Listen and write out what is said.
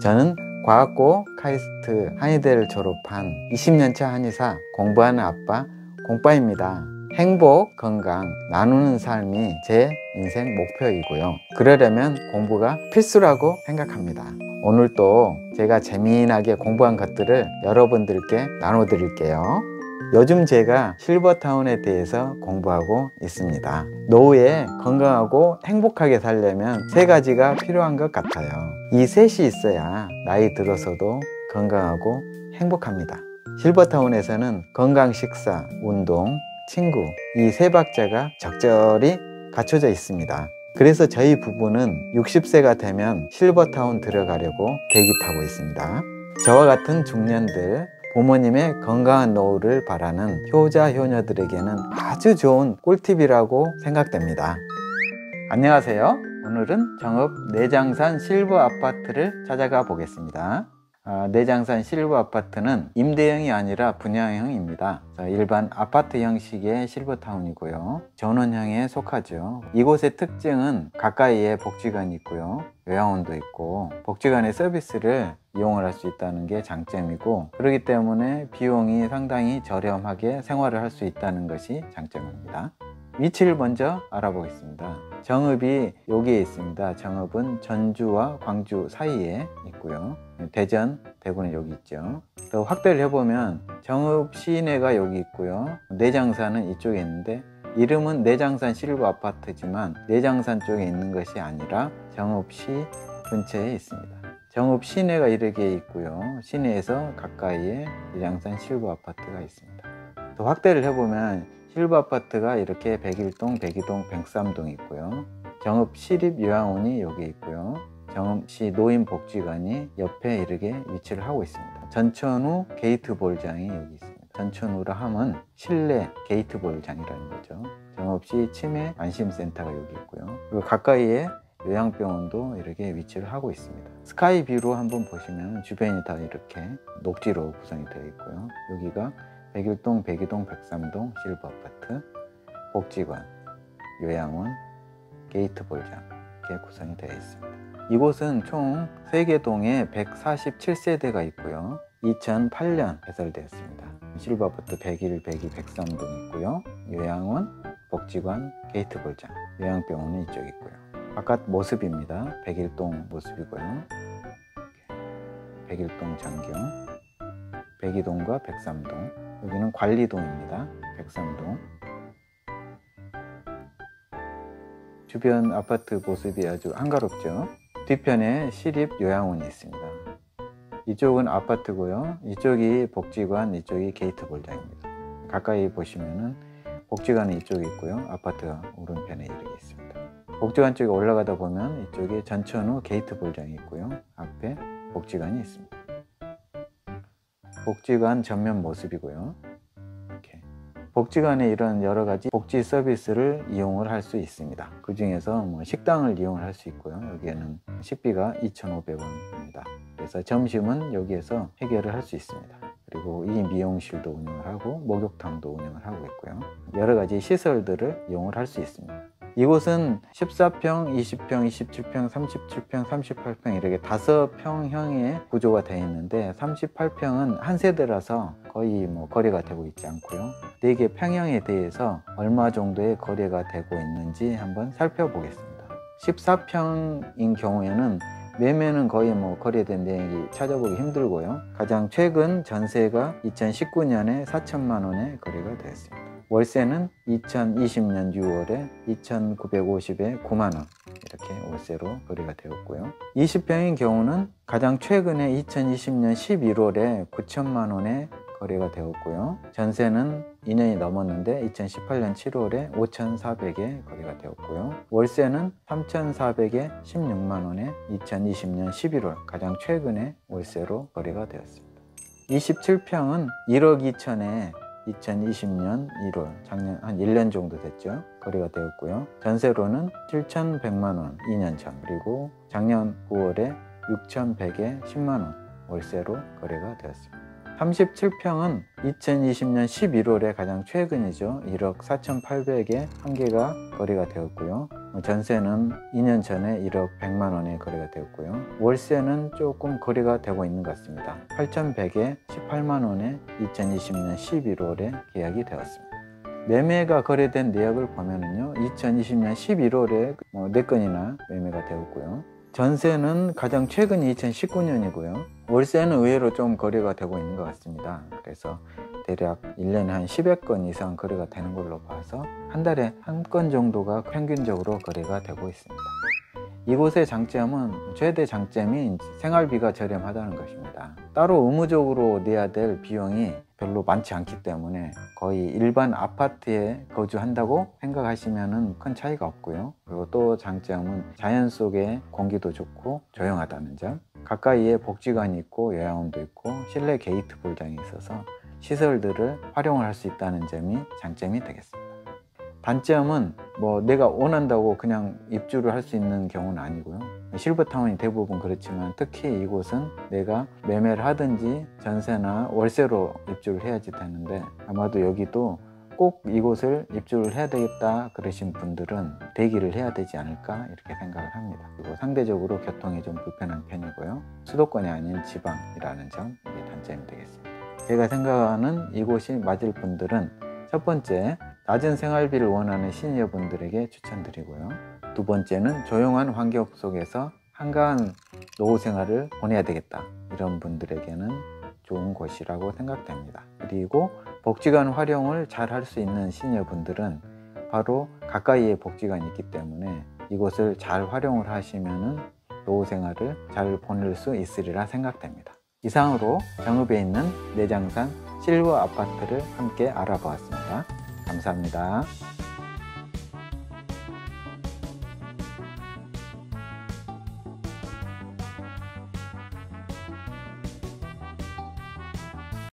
저는 과학고 카이스트 한의대를 졸업한 20년차 한의사 공부하는 아빠 공빠입니다. 행복, 건강, 나누는 삶이 제 인생 목표이고요. 그러려면 공부가 필수라고 생각합니다. 오늘 또 제가 재미나게 공부한 것들을 여러분들께 나눠드릴게요. 요즘 제가 실버타운에 대해서 공부하고 있습니다. 노후에 건강하고 행복하게 살려면 세 가지가 필요한 것 같아요. 이 셋이 있어야 나이 들어서도 건강하고 행복합니다. 실버타운에서는 건강 식사, 운동, 친구 이 세 박자가 적절히 갖춰져 있습니다. 그래서 저희 부부는 60세가 되면 실버타운 들어가려고 대기 타고 있습니다. 저와 같은 중년들 부모님의 건강한 노후를 바라는 효자 효녀들에게는 아주 좋은 꿀팁이라고 생각됩니다. 안녕하세요. 오늘은 정읍 내장산 실버 아파트를 찾아가 보겠습니다. 아, 내장산 실버 아파트는 임대형이 아니라 분양형입니다. 일반 아파트 형식의 실버타운이고요. 전원형에 속하죠. 이곳의 특징은 가까이에 복지관이 있고요. 요양원도 있고 복지관의 서비스를 이용을 할 수 있다는 게 장점이고 그렇기 때문에 비용이 상당히 저렴하게 생활을 할 수 있다는 것이 장점입니다. 위치를 먼저 알아보겠습니다. 정읍이 여기에 있습니다. 정읍은 전주와 광주 사이에 있고요. 대전, 대구는 여기 있죠. 또 확대를 해보면 정읍 시내가 여기 있고요. 내장산은 이쪽에 있는데 이름은 내장산 실버 아파트지만 내장산 쪽에 있는 것이 아니라 정읍시 근처에 있습니다. 정읍 시내가 이렇게 있고요. 시내에서 가까이에 내장산 실버 아파트가 있습니다. 또 확대를 해보면 실버 아파트가 이렇게 백일동, 백이동, 백삼동 있고요. 정읍 시립 요양원이 여기 있고요. 정읍시 노인복지관이 옆에 이렇게 위치를 하고 있습니다. 전천후 게이트볼장이 여기 있습니다. 전천후라 함은 실내 게이트볼장이라는 거죠. 정읍시 치매 안심센터가 여기 있고요. 그리고 가까이에 요양병원도 이렇게 위치를 하고 있습니다. 스카이뷰로 한번 보시면 주변이 다 이렇게 녹지로 구성이 되어 있고요. 여기가 백일동, 백이동, 백삼동 실버 아파트, 복지관, 요양원, 게이트 볼장 이렇게 구성이 되어 있습니다. 이곳은 총 3개 동에 147세대가 있고요. 2008년 개설되었습니다. 실버 아파트 101, 102, 103동 있고요. 요양원, 복지관, 게이트 볼장, 요양병원은 이쪽 있고요. 바깥 모습입니다. 101동 모습이고요. 101동 전경, 백이동과 백삼동 여기는 관리동입니다. 백삼동 주변 아파트 모습이 아주 한가롭죠. 뒤편에 시립 요양원이 있습니다. 이쪽은 아파트고요. 이쪽이 복지관, 이쪽이 게이트 볼장입니다. 가까이 보시면은 복지관은 이쪽에 있고요. 아파트가 오른편에 이렇게 있습니다. 복지관 쪽에 올라가다 보면 이쪽에 전천후 게이트 볼장이 있고요. 앞에 복지관이 있습니다. 복지관 전면 모습이고요. 이렇게. 복지관에 이런 여러 가지 복지 서비스를 이용을 할 수 있습니다. 그 중에서 뭐 식당을 이용을 할수 있고요. 여기에는 식비가 2,500원입니다. 그래서 점심은 여기에서 해결을 할 수 있습니다. 그리고 이 미용실도 운영을 하고 목욕탕도 운영을 하고 있고요. 여러 가지 시설들을 이용을 할 수 있습니다. 이곳은 14평, 20평, 27평, 37평, 38평 이렇게 다섯 평형의 구조가 되어 있는데 38평은 한 세대라서 거의 뭐 거래가 되고 있지 않고요. 네개 평형에 대해서 얼마 정도의 거래가 되고 있는지 한번 살펴보겠습니다. 14평인 경우에는 매매는 거의 뭐 거래된 내역이 찾아보기 힘들고요. 가장 최근 전세가 2019년에 4천만 원에 거래가 되었습니다. 월세는 2020년 6월에 2,950에 9만 원 이렇게 월세로 거래가 되었고요. 20평인 경우는 가장 최근에 2020년 11월에 9천만 원에 거래가 되었고요. 전세는 2년이 넘었는데 2018년 7월에 5,400에 거래가 되었고요. 월세는 3,400에 16만 원에 2020년 11월 가장 최근에 월세로 거래가 되었습니다. 27평은 1억 2천에 2020년 1월 작년 한 1년 정도 됐죠. 거래가 되었고요. 전세로는 7,100만 원 2년 전 그리고 작년 9월에 6,100에 10만 원 월세로 거래가 되었습니다 37평은 2020년 11월에 가장 최근이죠 1억 4,800에 한 개가 거래가 되었고요 뭐 전세는 2년 전에 1억 100만 원에 거래가 되었고요. 월세는 조금 거래가 되고 있는 것 같습니다. 8,100에 18만 원에 2020년 11월에 계약이 되었습니다. 매매가 거래된 내역을 보면은요, 2020년 11월에 뭐 4건이나 매매가 되었고요. 전세는 가장 최근이 2019년이고요. 월세는 의외로 좀 거래가 되고 있는 것 같습니다. 그래서 대략 1년에 한 10여 건 이상 거래가 되는 걸로 봐서 한 달에 한 건 정도가 평균적으로 거래가 되고 있습니다. 이곳의 장점은 최대 장점이 생활비가 저렴하다는 것입니다. 따로 의무적으로 내야 될 비용이 별로 많지 않기 때문에 거의 일반 아파트에 거주한다고 생각하시면 큰 차이가 없고요. 그리고 또 장점은 자연 속의 공기도 좋고 조용하다는 점. 가까이에 복지관이 있고 요양원도 있고 실내 게이트 볼장이 있어서 시설들을 활용을 할 수 있다는 점이 장점이 되겠습니다. 단점은 뭐 내가 원한다고 그냥 입주를 할 수 있는 경우는 아니고요. 실버타운이 대부분 그렇지만 특히 이곳은 내가 매매를 하든지 전세나 월세로 입주를 해야지 되는데 아마도 여기도 꼭 이곳을 입주를 해야 되겠다 그러신 분들은 대기를 해야 되지 않을까 이렇게 생각을 합니다. 그리고 상대적으로 교통이 좀 불편한 편이고요. 수도권이 아닌 지방이라는 점 이게 단점이 되겠습니다. 제가 생각하는 이곳이 맞을 분들은 첫 번째 낮은 생활비를 원하는 시니어분들에게 추천드리고요. 두 번째는 조용한 환경 속에서 한가한 노후 생활을 보내야 되겠다. 이런 분들에게는 좋은 곳이라고 생각됩니다. 그리고 복지관 활용을 잘 할 수 있는 시니어분들은 바로 가까이에 복지관이 있기 때문에 이곳을 잘 활용을 하시면 노후 생활을 잘 보낼 수 있으리라 생각됩니다. 이상으로 정읍에 있는 내장산 실버 아파트를 함께 알아보았습니다. 감사합니다.